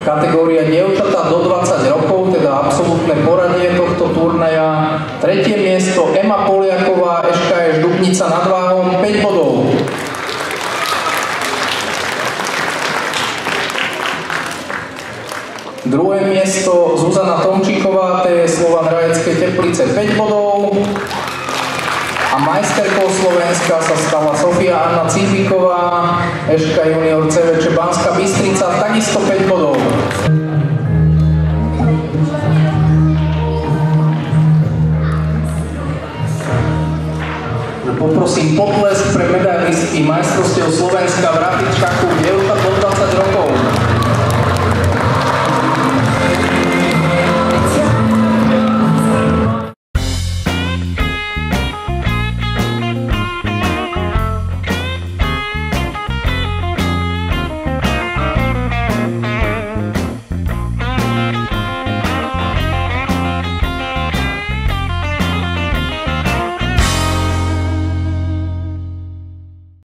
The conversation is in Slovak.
Kategória dievčatá do 20 rokov, teda absolútne poradie tohto turnaja. Tretie miesto Ema Poliaková, SKS Dubnica nad Váhom, 5 bodov. Druhé miesto Zuzana Tomčíková, to je Slovan Rajecké Teplice, 5 bodov. A majsterkou Slovenska sa stala Sofia Anna Cibiková, Eška junior CVČ Banská Bystrica, takisto 5 bodov. Poprosím potlesk pre medailistky majstrovstiev Slovenska v Rapičkaku